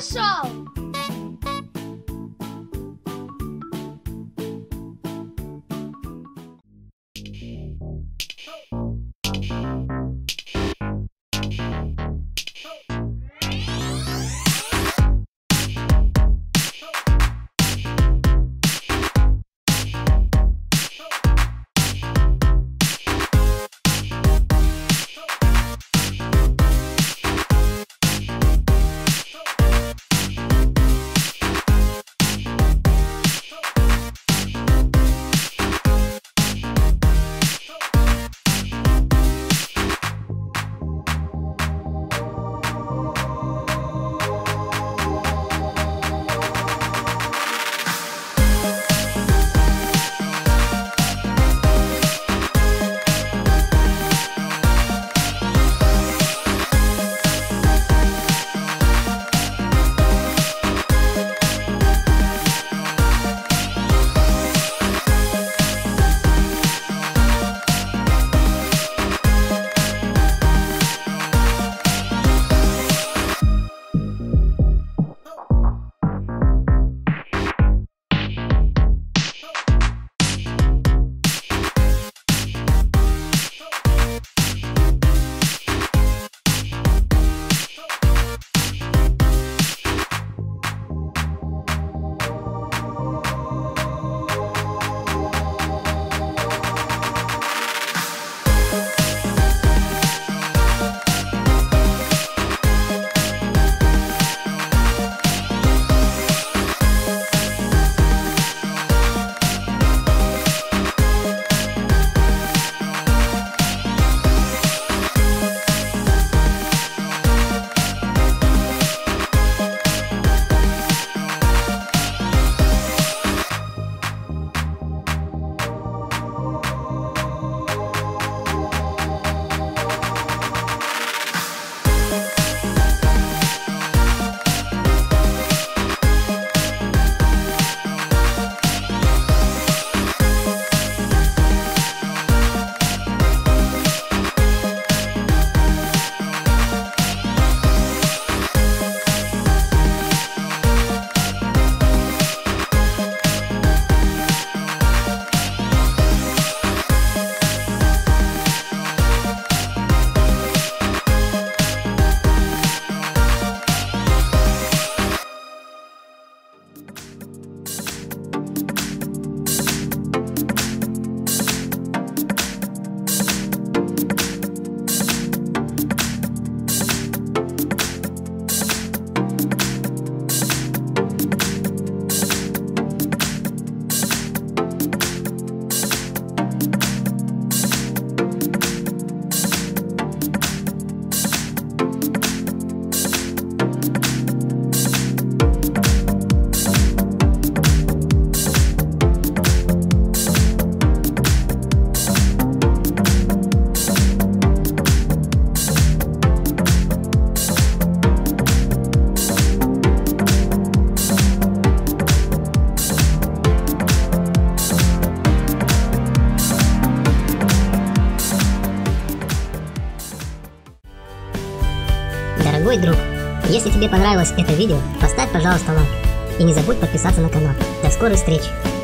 手。Дорогой друг, если тебе понравилось это видео, поставь, пожалуйста, лайк. И не забудь подписаться на канал. До скорой встречи!